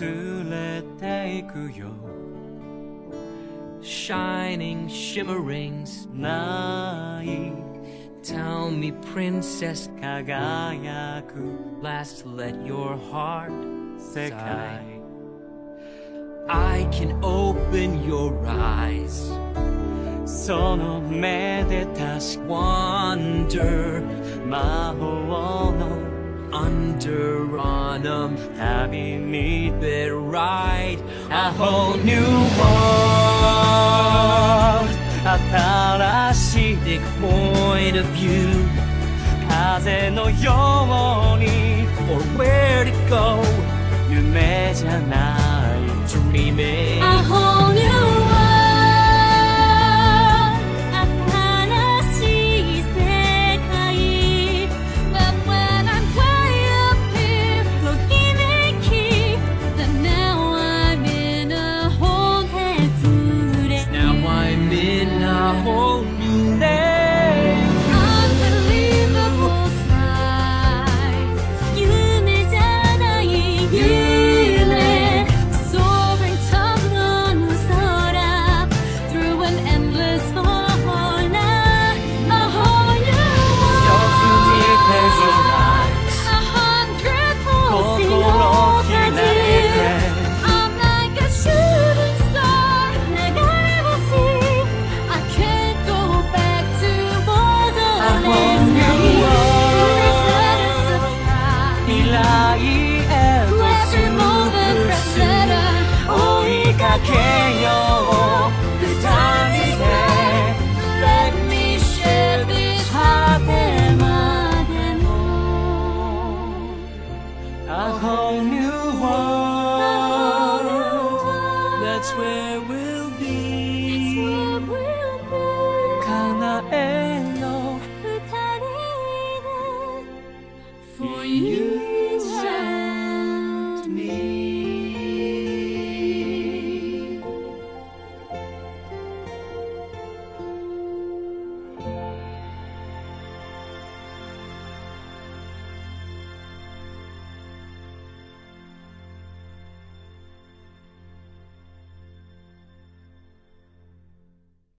連れて行くよ Shining, shimmering night Tell me, princess 輝く Last let your heart 世界 I can open your eyes その目で確か Wonder 魔法の Under on them Having me there right A whole new world 新しい point of view 風のように Or where to go 夢じゃない Dreaming 未へと紡ぐ追いかけよう二人で Let me share this 果てまでも A whole new world That's where we'll be. For you